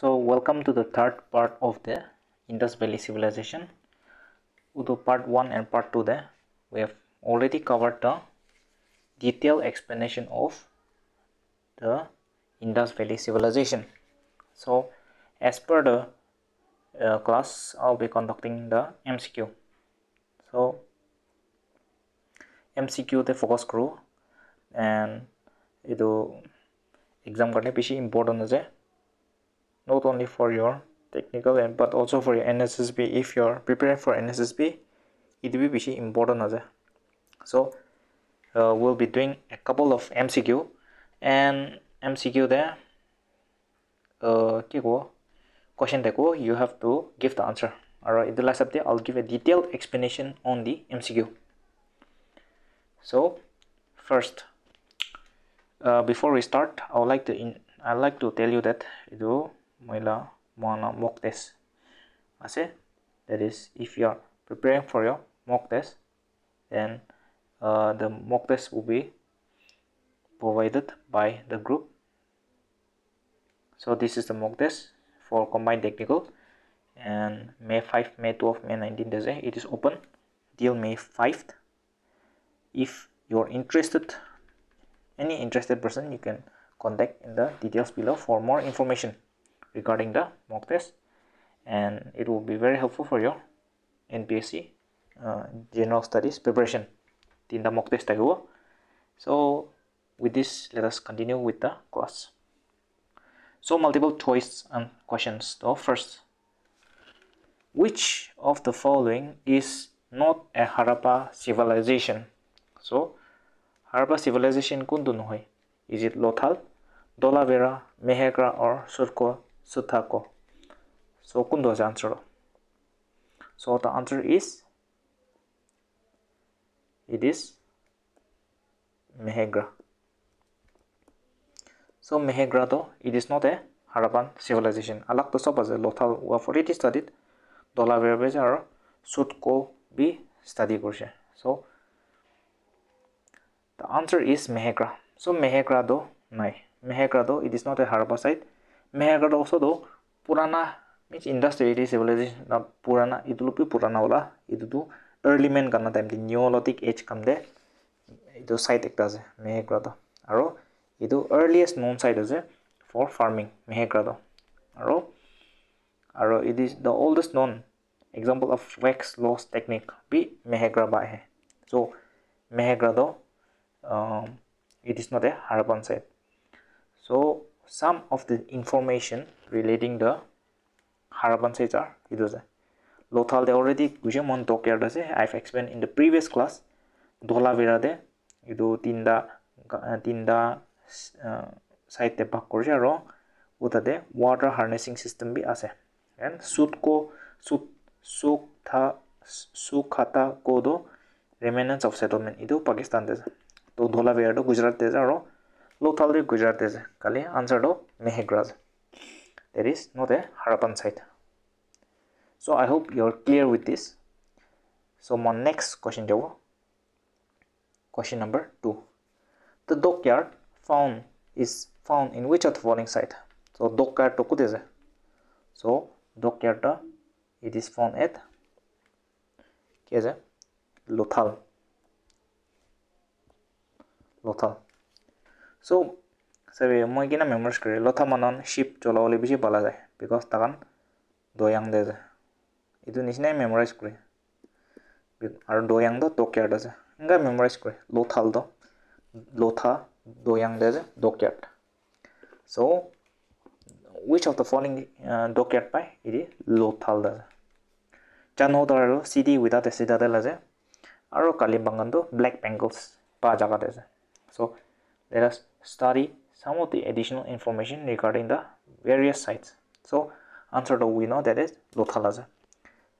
So welcome to the third part of the Indus Valley Civilization. The part 1 and part 2 there, we have already covered the detailed explanation of the Indus Valley Civilization. So as per the uh, class, I'll be conducting the MCQ. So MCQ the focus crew and ಇದು karne pishi important ase not only for your technical and but also for your NSSB if you're preparing for NSSB it will be important ase so uh, we'll be doing a couple of MCQ and MCQ there uh question deko you have to give the answer. Alright in the last update I'll give a detailed explanation on the MCQ so first uh, before we start I would like to in I like to tell you that ಇದು Muila Moana mock test. I that is if you are preparing for your mock test then uh, the mock test will be provided by the group. So this is the mock test for combined technical and May 5, May 12, May 19 it is open till May 5th. If you're interested, any interested person you can contact in the details below for more information regarding the mock test and it will be very helpful for your NPSC uh, general studies preparation. In the mock test so with this let us continue with the class. So multiple choice and questions. So first which of the following is not a Harappa civilization? So Harappa civilization kundu is it Lothal Dolavera Mehegra or Surko Sutako so kundu is answer so the answer is it is Mehegra so Mehegra though it is not a Harappan civilization alak to sob as a Lothal we have already studied base or Sutko be study korse so the answer is Mehegra so Mehegra though nai Mehegra though it is not a Harappa site Mehrgarh also दो, पुराना mean industry it is civilization पुराना इतल पुराना वाला इतना early man का time neolithic age come they sat एक मेहेग्रा तो और यू अर्लिएस्ट नोन सैट आज फॉर फ़ार्मिंग मेहेग्रा दो और it is the oldest known example of wax loss technique भी मेहेग्राबा है सो मेहेग्रा दो it is not a Harappan site so some of the information relating the Harappan sites are it was a Lothal they already kuja mon talk I've explained in the previous class Dholavira de idu tinda tinda site korje aro utade water harnessing system bi ase and sutko sut sukha sukhata kodo remnants of settlement idu Pakistan de তো ধোলাভিৰাটো গুজৰাট তেজ আৰু লোথালৰি গুজৰাট তেজ কালি আনচাৰটো মেহেগ্ৰাজ that is not a Harappan site so' I hope you are clear with this so' মই next question যাব question number two the dockyard found is found in which of the following site so' doc ইয়াৰ্ডটো কোট আছে so ডক ইয়াৰ্ডটা it is found at কি so sabe মই কিনা মেমৰিজ কৰি লথা মানন শ্বিপ চলাবলৈ বেছি পালা যায় বিকজ তাকান দয়াং দে যে। এইটো নিচিনাই মেমৰাইজ কৰে। আৰু দয়াং দ টকিয়াৰ্ড আছে। এনেকৈ মেমৰাইজ কৰে লোথাল দ লোথা দয়াং দে যে dockyard so' which of the following dockyard পায়? এটি লোথাল দে চানৌদাৰ আৰু চিটি উইদাউট এচিডাডেল আছে। আৰু কালিম্বাংগানটো ব্লেক পেংকলছ পা জেগাত আছে। So let us study some of the additional information regarding the various sites. So answer to we know that is Lothalaza.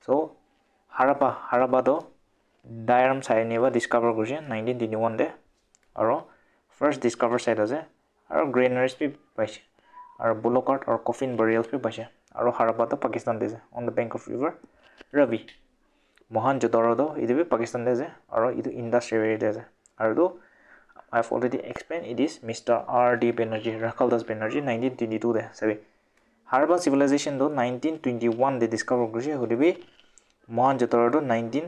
So Harappa Harappa do Dairam Sayaneva discover Guji 1921 de Aro first discover site as a Aro granaries be Bash Aro Bullockart or coffin burials be Basha Aro Harappa to Pakistan deze on the bank of river Ravi Mohan Jodoro do be Pakistan deze Aro itu industry deze Aro I've already explained it is Mr. R.D. Banerjee, Rakaldas Banerjee, 1922 there. Sabi, Harappa চিভিলাইজেশ্যনটো nineteen twenty one they discover কৰিছে সুধিবি মহানজোদৰটো nineteen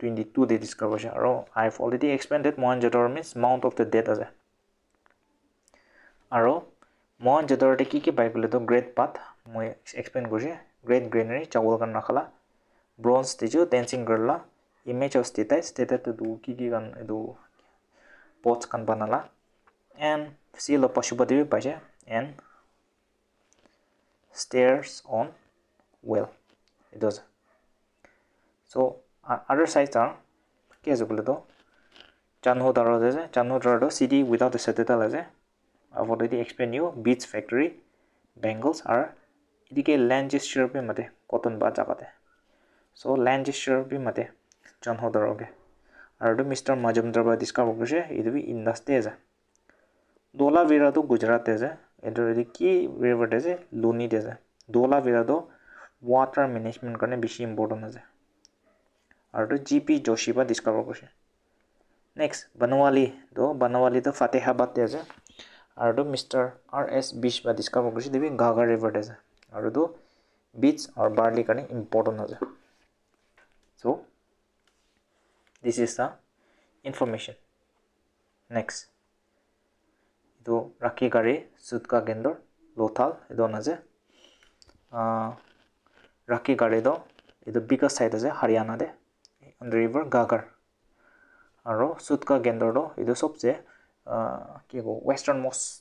twenty two they discover কৰিছে আৰু I have already explain that Mohenjodaro means mount of the dead আছে আৰু মহানজোদৰতে কি কি পাই গ'লেতো গ্ৰেট পাথ মই এক্সপ্লেইন কৰিছে গ্ৰেট গ্ৰেনাৰী চাউল কাৰণে ৰাখলা ব্ৰঞ্জ ষ্টেচু ডেন্সিং গাৰ্লা ইমেজ অফ ষ্টেটাই ষ্টেটাইটো কি কি কাৰণ এইটো pot kan banala and see lo possible dewe baje and stairs on well it does so uh, other side are ke jukle do chanho daro je chanho daro city without the citadel je i've already explained you beach factory bangles are idike land gesture be mate cotton ba jagate so land gesture be mate chanho daro ge okay. आरो mister Majumdar पर discover करसे इदु भी industry as दोला vera तो गुजरात है एदु रे की रिवर एज लोनी एज दोला वेरा तो वाटर मैनेजमेंट करने बिशी इंपोर्टेंट एज आरो जीपी जोशी पर डिस्कवर करसे नेक्स्ट बनवाली तो बनवाली तो फतेहाबाद एज आरो तो मिस्टर आर एस बिश पर डिस्कवर करसे देबी गागा रिवर एज आरो तो और बार्ली करने इंपोर्टेंट एज सो বাৰ্লিৰ কাৰণে ইম্পৰ্টেণ্ট আছে so' this is the information next এইটো ৰাখি গাড়ী চুটকা কেন্দ্ৰ লোথাল এইটো আছে ৰাখি গাড়ীটো এইটো বিকাশ চাইড আছে হাৰিয়ানাতে ৰিভাৰ গাগাৰ আৰু চুটকা কেন্দ্ৰটো এইটো চবচে কি কওঁ ৱেষ্টাৰ্ণ মষ্ট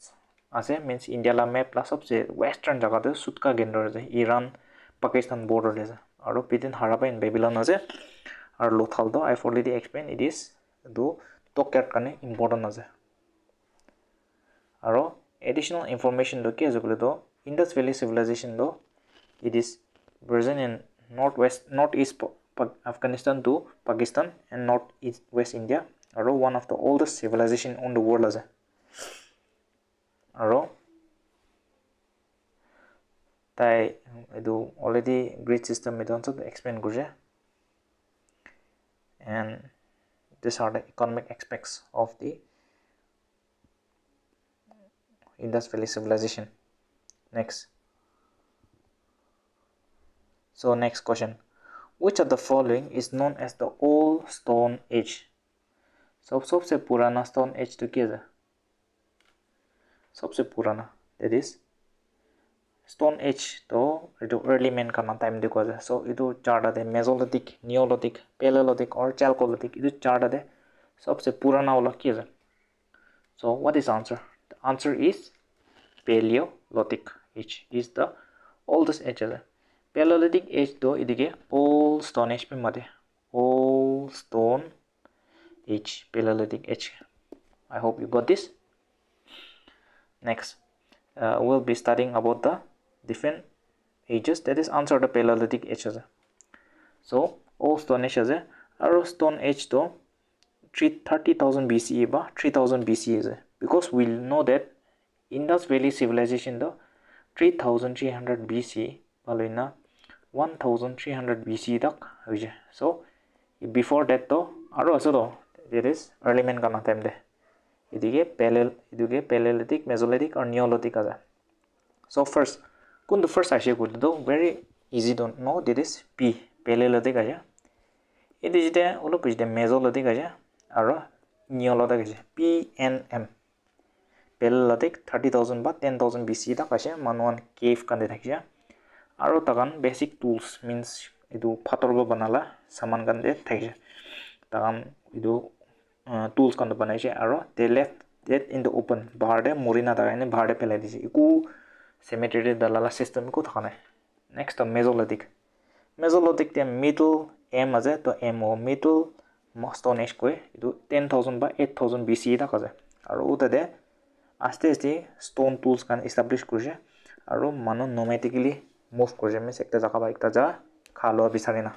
আছে মিনছ ইণ্ডিয়ালা মেপ প্লাছ চবচে ৱেষ্টাৰ্ণ জেগাটো চুটকা কেন্দ্ৰ আছে ইৰাণ পাকিস্তান বৰ্ডাৰ আছে আৰু পিটিন হাৰাপা ইন বেবিলন আছে আৰু লোথালটো I already explain it is এইটো টকিয়াৰ কাৰণে ইম্পৰ্টেণ্ট আছে। আৰু এডিশ্যনেল ইনফৰ্মেশ্যনটো কি আছে বোলেতো Indus valley চিভিলাইজেশ্যনটো it is version in north west north east Afghanistan to Pakistan and north east west India আৰু one of the oldest civilization on the world আছে। আৰু তাই এইটো অলৰেডি গ্ৰেড ছিষ্টেম মেথডছত এক্সপ্লেইন কৰিছে। and these are the economic aspects of the industrial civilization. Next. So next question. Which of the following is known as the Old Stone Age? So सबसे पुराना Stone Age together. क्या था? that is stone age तो you early man खाना time दी क्या so इत चार मेजोलिक निलिक पेलोलिक और चेलकोलिक चार सबसे पुराना वाला किए so what is answer answer is paleolithic age is the oldest age है पेलोलिटिक एज तो इधे ओल्ड स्टोन एज भी मत old stone age paleolithic age I hope you got this next will be starting about the different ages that is answer the Paleolithic age. So old stone age আছে আৰু stone age তো 30,000 BCE বা 3000 BCE আছে because we know that Indus Valley civilization the 3300 BC balina 1300 BC tak hoije so before that to aro aso to there is early man kana time de idige paleo idige paleolithic mesolithic or neolithic so first first ashe ko to very easy to know that is p. Paleolithic aja ఇది যেটা অলপ যেটা মেজোলিথিক আছে আৰু neolithic আছে P N M paleolithic thirty thousand বা ten thousand B C এটা পাইছে মানুহৰ কেফ কান্দি থাকিছে আৰু তাকান বেচিক টুলছ মিনছ এইটো ফাটৰব বনালা চামান কান্দি থাকিছে তাকান এইটো টুলছ কান্দি বনাইছে আৰু they left that in the open বাহাৰতে মৰি নাথাকে বাহাৰতে পেলাই দিছে একো চিষ্টেম একো থকা নাই নেক্সট মেজলটিক মেজলটিক এতিয়া মিডল এম আছে তো M O' middle stone age কৈ এইটো টেন থাউজেণ্ড বা এইট থাউজেণ্ড বি চি থকা যায় আৰু তাতে আস্তে আস্তে ষ্টন টুলছ কাৰণ ইষ্টাব্লিছ কৰিছে আৰু মানুহ নমেটিকেলি মুভ কৰিছে মিনছ একটা জেগা বা একটা জেগা খা লোৱা বিচাৰে না।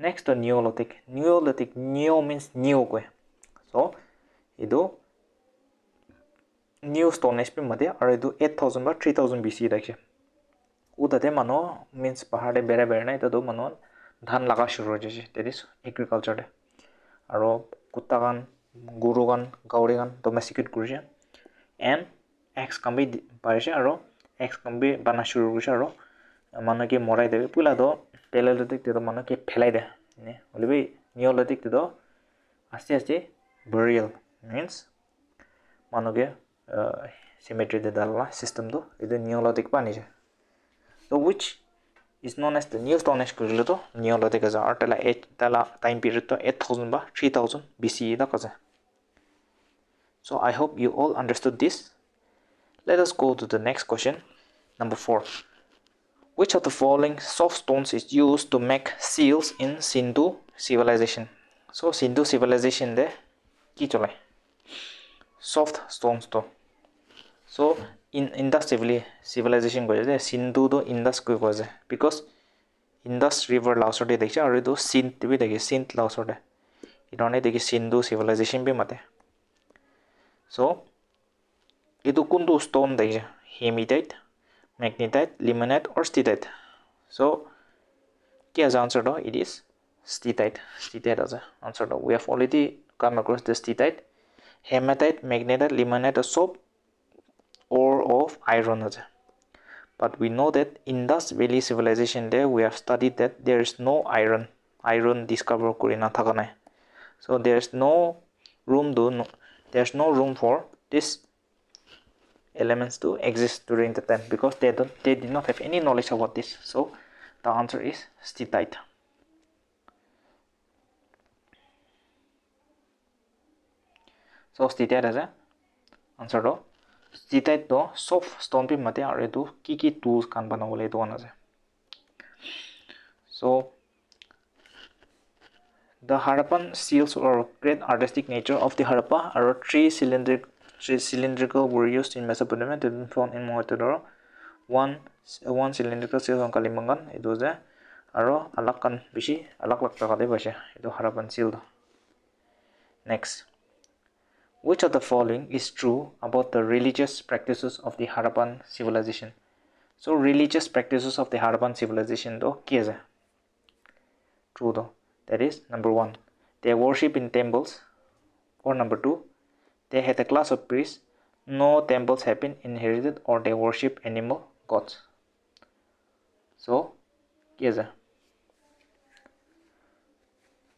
Next neolithic neolithic neo' means neo' কয় চ' এইটো নিউ ষ্টন এছ পি মাতে আৰু এইটো এইট থাউজেণ্ড বা থ্ৰী থাউজেণ্ড বি চি ৰাখিছে ও তাতে মানুহ মিনছ পাহাৰতে বেৰে বেৰে নাই তাতো মানুহ ধান লগা চুৰু হৈ যাইছে ডেট ইজ এগ্ৰিকালচাৰতে আৰু কুত্তা গান গৰু গান গাহৰি গান ডমেষ্টিকেট কৰিছে এণ্ড এক্স কাম বি পাৰিছে আৰু X kambi bana shuru kusha ro manu ke morai dewe pula do paleolithic te do manu ke phelai de ne holibi neolithic te do Uh, de dalwa system do idu neolithic pa so which is known as the new stone age to neolithic as art la 8 tala time period to 8000 ba 3000 BCE da kaza so i hope you all understood this. Let us go to the next question number 4 which of the following soft stones is used to make seals in Sindhu civilization? So Sindhu civilization de ki chole? Soft stones to so' in Indus যিবুলি civilisation কৈছে যে চিন্ধুটো ইণ্ডাছ কৈ কোৱা যায় because Indus river লাওচতে দেখিছে আৰু এইটো চিন্ত B দেখি চিন্ত লাওচতে সেইকাৰণে দেখি চিন্ধু চিভিলাইজেশ্যন বি মাতে চ' এইটো কোনটো ষ্ট'ন দেখিছে হেমিটাইট মেগনিটাইট লিমনাইট অৰ ষ্টিটাইট চ' কি আছে আনচাৰটো ইট ইজ ষ্টিটাইট ষ্টিটাইট আছে আনচাৰটো উই হেভ অলৰেডি কাম কৰিছে ষ্টিটাইট হেমেটাইট মেগনেটাইট লিমনাইট চব ore of iron but we know that in Indus Valley civilization there we have studied that there is no iron iron discover kuri na thaka so there is no room to no, there's no room for this elements to exist during the time because they don't they did not have any knowledge about this. So the answer is steatite so steatite as a answer যিটাইত দ চব ষ্টম্পিং মতে আৰু এইটো কি কি tools কাম বনাব লাগে এইটো অনা যায় so' the Harappan seals or great artistic nature of the Harappa আৰু থ্ৰী চিলিণ্ড্ৰিক থ্ৰী চিলিণ্ড্ৰিকেল বৰ ইউজ ইন মেচ পিন ফোন ইন মই ধৰ one one cylindrical seals on Kalibangan এইটো যে আৰু আলাক কাণ বেছি আলাক লাখ টকাতে পাইছে এইটো Harappan seal next Which of the following is true about the religious practices of the Harappan civilization? So religious practices of the Harappan civilization though ke True though. That is number one, they worship in temples. Or number two, they had a class of priests. No temples have been inherited or they worship animal gods. So ke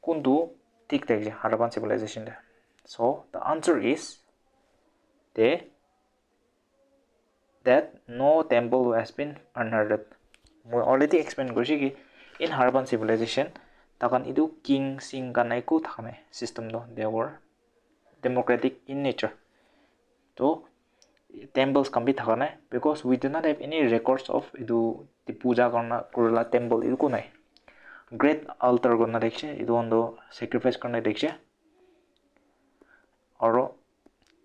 Kundu ঠিক দেখছে হারাপান সিভিলাইজেশনটা so the answer is they that no temple has been unearthed. We already explained goshi in Harappan civilization takan idu king sing kanai ku thame system do they were democratic in nature. So temples can be thakane because we do not have any records of idu the puja karna kurula temple idu kunai. Great altar karna dekhche idu ondo sacrifice karna dekhche aro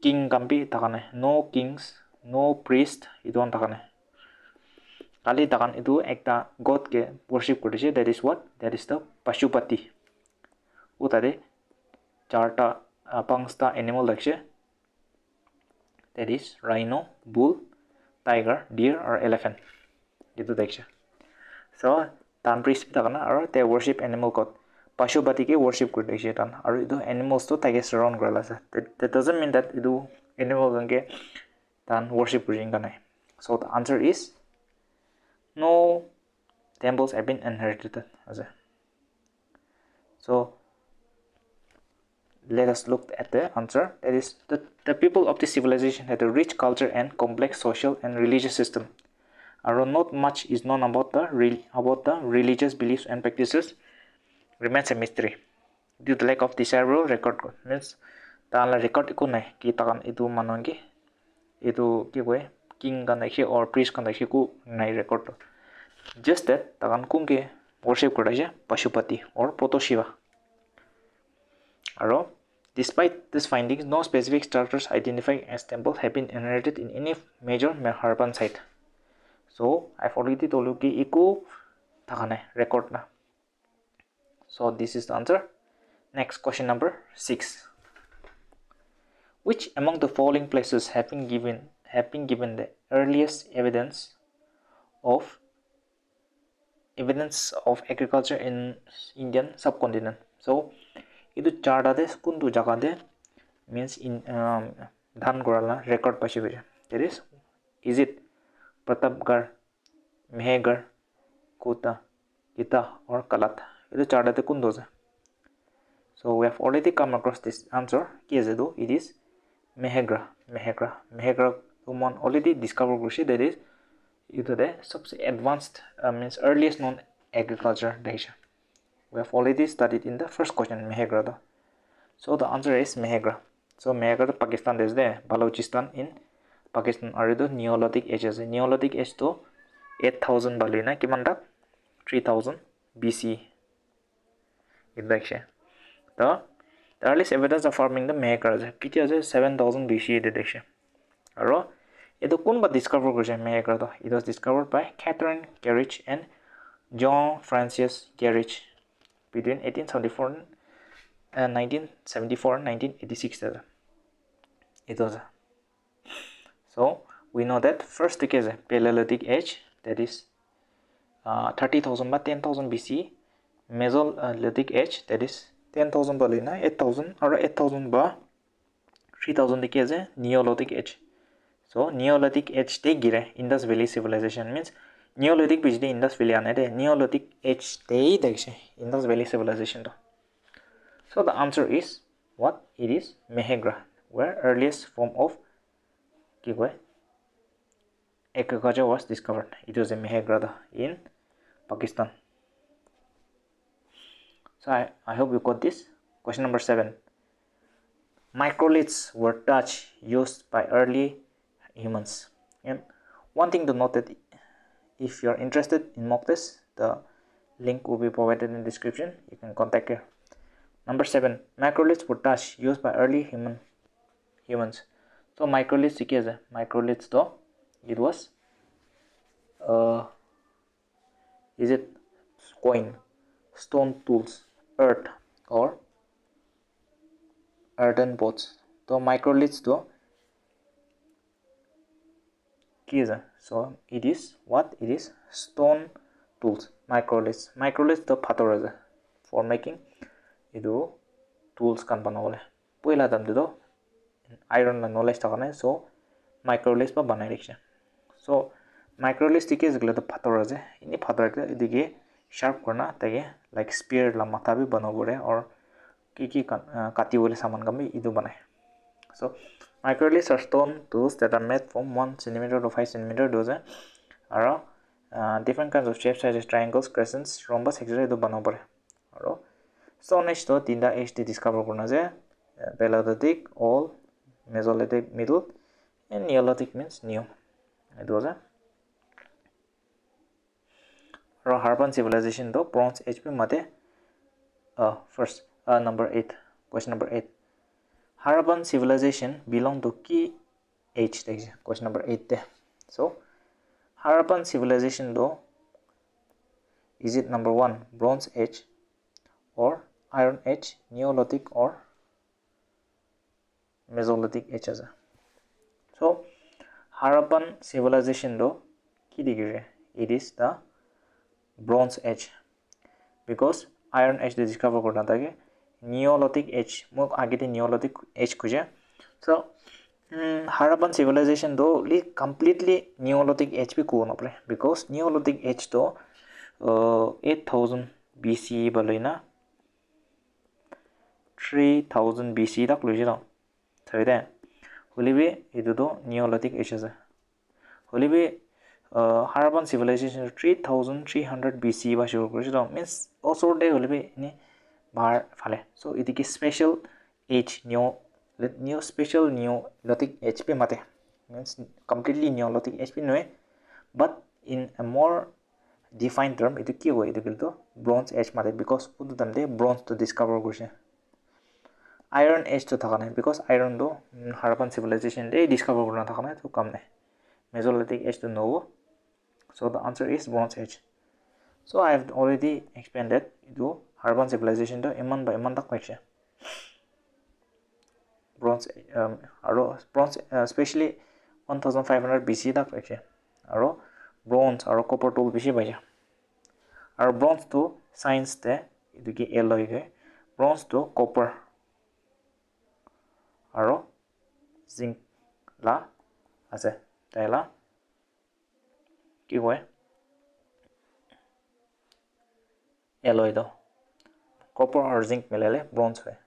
king kambi takane no kings no priest idon takane kali takan itu ekta god ke worship koriche that is what that is the pashupati utade charta pangsta animal lakse that is rhino bull tiger deer or elephant itu dekhche so tan priest takana aro they worship animal god ಪಶುಪತಿಗೆ worship ಕೊಡ್ಲಿಕ್ಕೆ ಶೇತಾನ್ ಅದು ಇದು ಎನಿಮಲ್ಸ್ದು ತೆಗೆ surround ಕೊಡಲ್ಲ sir that doesn't mean that ಇದು ಎನಿಮಲ್ಗೆ ತಾನು ವರ್ಷಿಪ್ ಕೊಡಿಂಗನೆ So the answer is, no temples have been inherited as a so let us look at the answer. That is the, the people of this civilization had a rich culture and complex social and religious system. Around not much is known about the about the religious beliefs and practices. remains a mystery. Due to lack of desirable record contents, ताला record इको नहीं कि ताकन इतु मानोंगे इतु क्या कोई king का नहीं और priest का नहीं को नहीं record just that ताकन कौन के worship कर रहे पशुपति और पोतो शिवा अरो despite these findings no specific structures identified as temple have been inherited in any major urban site so I've already told you कि इको था ना record ना so this is the answer. Next question number six. Which among the following places have been given have been given the earliest evidence of evidence of agriculture in Indian subcontinent? So ಇದು ಚಾಡದೆ ಕುಂದು ಜಾಗದೆ means in ಧಾನ್ um, ಗೊರಲ್ಲ record record ಬೇರೆ there is is it Mehrgarh कोता गीता और कलत this answer ki ase do it is mehegra mehegra mehegra mon already discover kurishi that is etu de sabse advanced uh, means earliest known agriculture deisha we have already studied in the first question mehegra do so the answer is mehegra so mehegra pakistan des de balochistan in pakistan are the neolithic age ase neolithic age to 8000 bali na kiman tak 3000 bc in the the earliest evidence of farming the mehegra ase kiti ase 7000 bc de deisha aro এইটো কোনবা discover কৰিছে মেহেগ্ৰাটো it was discover by Catherine Jarrige and John Francis Jarrige between eighteen seventy four nineteen seventy four nineteen eighty six দাদা এইটো আছে চ' উই ন' date first কি আছে Paleolithic age date is thirty thousand বা ten Thousand B C Mesolithic age date is ten thousand বা নাই eight thousand আৰু eight thousand বা থ্ৰী থাউজেণ্ড কি আছে Neolithic age So Neolithic age te gire Indus Valley civilization means Neolithic which the Indus Valley ane de Neolithic age te dekhse Indus Valley civilization to. So the answer is what? It is Mehegra, where earliest form of ki koy agriculture was discovered. It was a Mehegra in Pakistan. So I, I hope you got this. Question number seven. Microliths were touch used by early humans. And one thing to note that if you're interested in mock test, the link will be provided in the description. You can contact here. Number seven, microliths were touch used by early human humans. So microliths सीखे microliths though it was uh is it coin stone tools stone tools earth or earthen pots তো microliths তো কি আছে so' it is what it is stone tools microliths microliths দ ফাটৰ আছে for making এইটো tools কাণ বনাবলৈ পইলা দামটোতো আইৰণ নলেজ থকা নাই চ' মাইক্ৰ'লিছ বা বনাই দেখিছে চ' মাইক্ৰ'লিছ ঠিকে আছে তো ফাটৰ আছে এনেই ফাটৰ একটা এদিকে শ্বাৰ্প কৰা তাকে লাইক স্পিয়াৰ লা মাথা বি বনাব অৰ কি কি কাটিব চামান কামি ইটো বনায় চ' মাইক্ৰ'লি চাৰ্চটন টুজ এটা made from one centimetre to five centimetre দুজে আৰু different kind of shape size triangles crescents rhombus এক্সাৰ এইটো বনাব পাৰে আৰু চন এইচটো তিনিটা এইচ দি ডিছকাভাৰ কৰোঁ যে paleolithic all mesolithic middle and neolithic means neo এইটো আছে और हार्बन सिविलाइजेशन तो ब्रॉन्ज एज पे मते first number eight question number eight Harappan civilization belong to key age देख क्वेश्चन नंबर एट दे। सो हार्बन सिविलाइजेशन तो is it number one bronze age और आयरन एज न्योलोटिक और मेजोलोटिक एज आज सो हार्बन सिविलाइजेशन तो की degree it is the bronze age because iron age discover korna thake Neolithic age মোক আগতে নিঅ'লটিক as খোজে চ' হাৰাপান চিভিলাইজেশ্যনটো লি কমপ্লিটলি নিঅ'লটিক এইচ বি ক'ব নপৰে because নিঅ'লটিক এইচটো eight thousand B C বা লৈ না থ্ৰী থাউজেণ্ড বি চি তাক লৈছে ন চাবি দে হ'লিবি এইটোতো নিঅ'লটিক এইচ আছে হ'লিবি হাৰাপান civilisation Harappan civilization three thousand three hundred B C বা শুৰু কৰিছিলোঁ মিনছ ওচৰতে হ'লে বি এনে বাৰ ফালে চ' ইটি কি special age new new special neolithic age P মাতে means completely neolithic age পি নোৱে but in a more defined term এইটো কি হয় এইটো কিন্তু ব্ৰঞ্জ এইচ মাতে বিকজ কোনটো টাইমতে ব্ৰঞ্জটো ডিছকাভাৰ কৰিছে আইৰণ এইচটো থকা নাই বিকজ আইৰণটো হাৰাপান চিভিলাইজেশ্যনতেই ডিছকাভাৰ কৰা নাথাকা নাই ত' কাম নাই মেজৰলেটিক এইচটো নহ'ব so the answer is bronze age so i have already explained that itu Harappan civilization to iman ba iman tak paise bronze um, bronze uh, especially 1500 BC tak paise aro bronze aro copper tool beshi paise aro bronze to science te edu ki alloy ge bronze to copper aro zinc la ase taila কি কয়? Alloyed copper আৰু zinc মিলালে bronze হয়।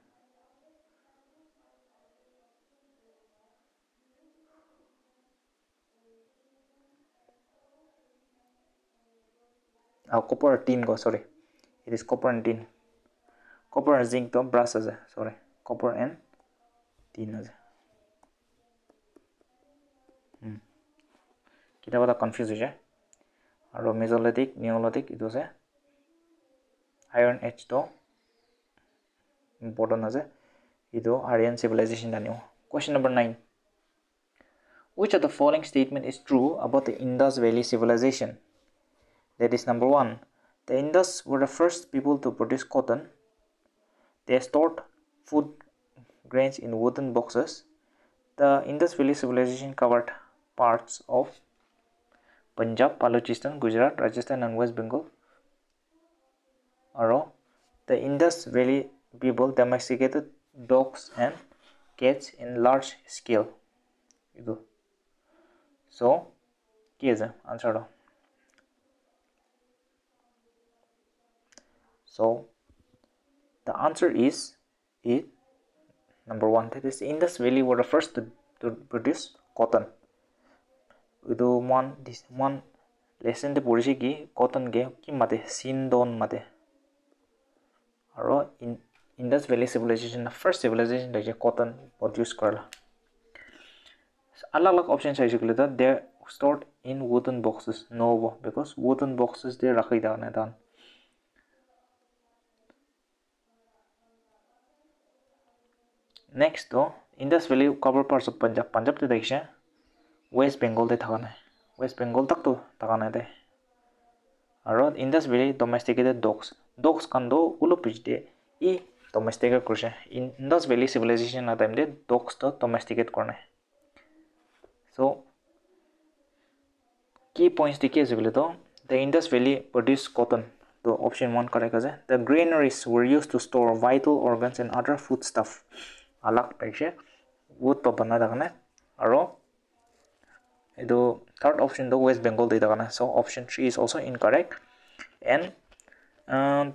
আৰু copper tin গ চৰি it is copper and tin copper and জিংকটো brass আছে চৰি কপাৰ এণ্ড টিন আছে। কেতিয়াবা এটা কনফিউজ হৈ যায়। আৰু মেজলেটিক নিউলটিক এইটো আছে। আইৰণ এজটো ইম্পৰ্টেণ্ট আছে। এইটো আৰিয়ান চিভিলাইজেশ্যন জানিও question number nine which are the following statement is true about the Indus valley civilisation that is number one the Indus were the first people to produce cotton they stored food grains in wooden boxes the Indus valley civilisation covered parts of Punjab, Balochistan, Gujarat, Rajasthan, and West Bengal. Aro, the Indus Valley people domesticated dogs and cats in large scale. So, here's the answer. So, the answer is it number one that is Indus Valley were the first to, to produce cotton. ಇದು মান মান লেচনটো পঢ়িছে কি cotton গে কি মাতে চিন্দন মাতে আৰু in Indus valley civilization first civilization দেখিছে কটন প্ৰডিউচ কৰা আলাগ আলাগ অপশ্যন চাইছোঁ বুলি তাত দে ষ্টৰ্ট ইন ৱুডন বক্সেছ নহ'ব বিকজ ৱুডন বক্সেছ দে ৰাখি দিয়া নাই তাত next Indus valley cover parts of Punjab পাঞ্জাৱতে দেখিছে থকা নাই। ৱেষ্ট বেংগল তাকতো থকা নাই দে। আৰু Indus valley domesticated dogs dogs অলপ পিছতে ই ডমেষ্টিকেট কৰিছে। ইণ্ডাছ ভেলি চিভিলাইজেশ্যনৰ টাইমতে ডগছটো ডমেষ্টিকেট কৰা নাই। চ' কি পইণ্টছ দেখি আছে বুলি তো? The Indus valley produce cotton তো অপশ্যন ওৱান কাৰেক্ট আছে। The granaries were use to store vital organs and other food stuff আলাগ পাইছে। বহুত পাব নাই আৰু এইটো থাৰ্ড অপশ্যনটো ৱেষ্ট বেংগল দি থকা নাই so' option three is also' incorrect and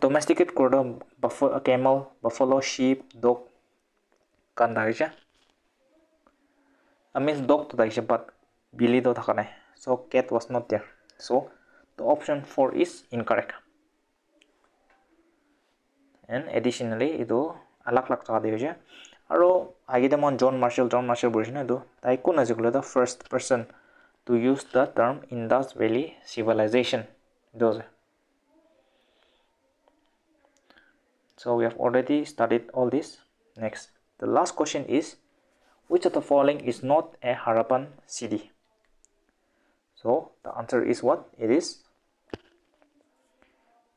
domesticate কৰোঁতে buff camel buffalo sheep dog কান্দা হৈছে মিনছ ডগটো থাকিছে বাট বিলিটো থকা নাই চ' কেট was not there so' the option four is incorrect and additionally এইটো আলাগ লাগ থকা দি হৈছে আৰু আগতে মই জন মাৰ্চেল জন মাৰ্চেল পঢ়িছোঁ ন এইটো তাই কোন আছে বোলে the first person to use the term Indus Valley civilization. Those. So we have already studied all this. Next, the last question is which of the following is not a Harappan city? So the answer is what? It is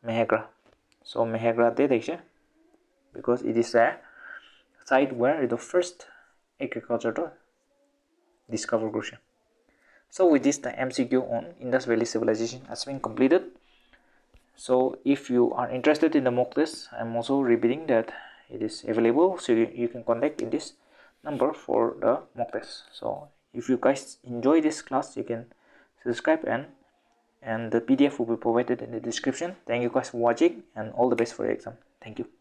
Mehegra. So Mehegra they because it is a site where the first agriculture to discover Grusha. So with this the MCQ on Indus Valley Civilization has been completed. So if you are interested in the mock test, I'm also repeating that it is available so you, you can contact in this number for the mock test. So if you guys enjoy this class, you can subscribe and and the PDF will be provided in the description. Thank you guys for watching and all the best for your exam. Thank you.